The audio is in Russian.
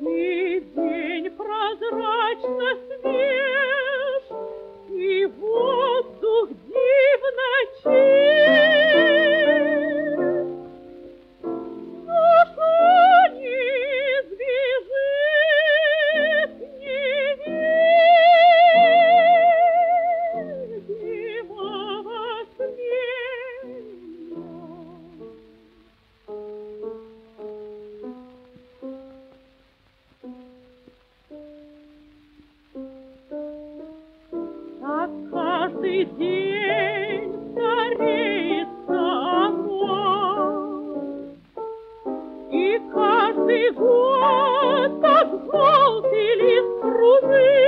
И день прозрачный. И каждый год, как золотые струны,